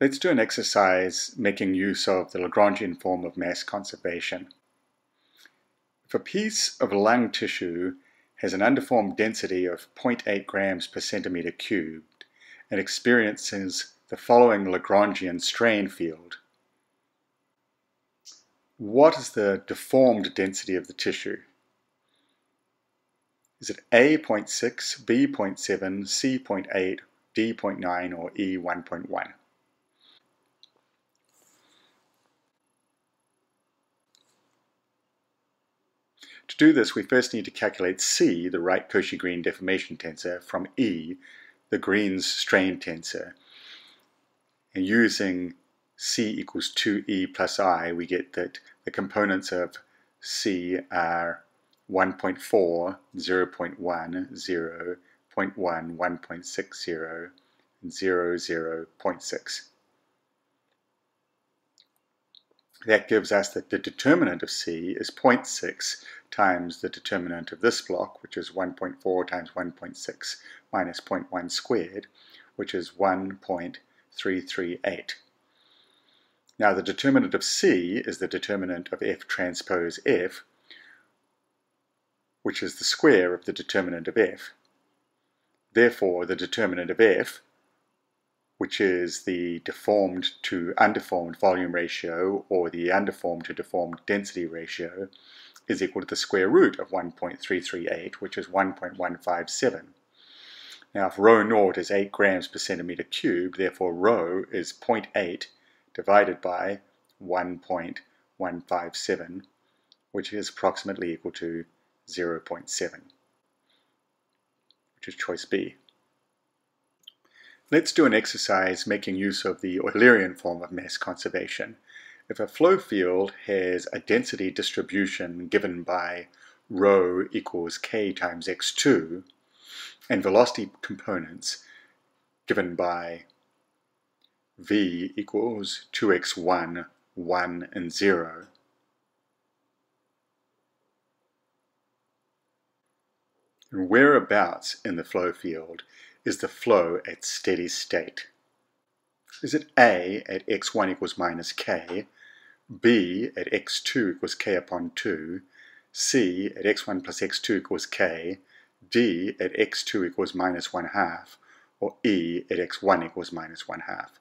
Let's do an exercise making use of the Lagrangian form of mass conservation. If a piece of lung tissue has an undeformed density of 0.8 grams per centimeter cubed and experiences the following Lagrangian strain field, what is the deformed density of the tissue? Is it A 0.6, B 0.7, C 0.8, D 0.9, or E 1.1? To do this, we first need to calculate C, the right Cauchy-Green deformation tensor, from E, the Green's strain tensor. And using C equals 2E plus I, we get that the components of C are 1.4, 0 0.1, 0, 0.1, 1.60, and 0, 0, 0.6. That gives us that the determinant of C is 0.6 times the determinant of this block, which is 1.4 times 1.6 minus 0.1 squared, which is 1.338. Now the determinant of C is the determinant of F transpose F, which is the square of the determinant of F. Therefore, the determinant of F which is the deformed to undeformed volume ratio or the undeformed to deformed density ratio is equal to the square root of 1.338, which is 1.157. Now, if rho naught is 8 grams per centimeter cubed, therefore rho is 0.8 divided by 1.157, which is approximately equal to 0.7, which is choice B. Let's do an exercise making use of the Eulerian form of mass conservation. If a flow field has a density distribution given by rho equals k times x2 and velocity components given by v equals 2x1, 1, and 0, and whereabouts in the flow field is the flow at steady state? Is it A at x1 equals minus k, B at x2 equals k upon 2, C at x1 plus x2 equals k, D at x2 equals minus 1 half, or E at x1 equals minus 1 half?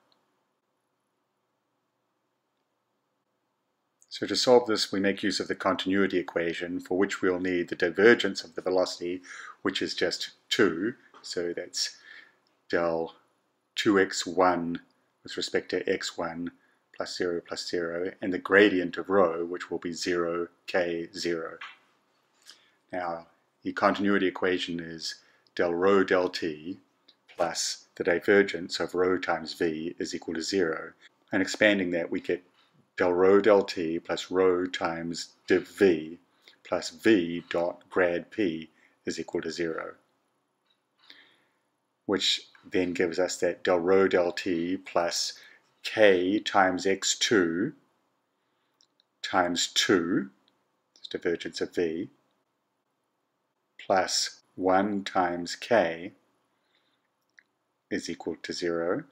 So to solve this, we make use of the continuity equation, for which we'll need the divergence of the velocity, which is just 2, so that's del 2x1 with respect to x1 plus 0 plus 0, and the gradient of rho, which will be 0, k, 0. Now, the continuity equation is del rho del t plus the divergence of rho times v is equal to 0. And expanding that, we get del rho del t plus rho times div v plus v dot grad p is equal to 0 which then gives us that del rho del t plus k times x2 times 2, divergence of v, plus 1 times k is equal to 0.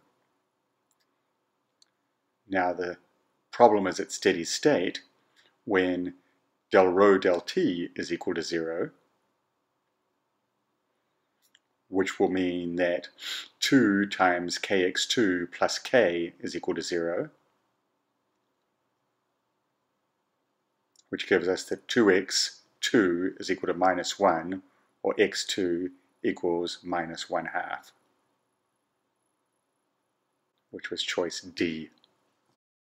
Now the problem is at steady state when del rho del t is equal to 0 which will mean that 2 times kx2 plus k is equal to 0, which gives us that 2x2 is equal to minus 1, or x2 equals minus 1 half, which was choice D.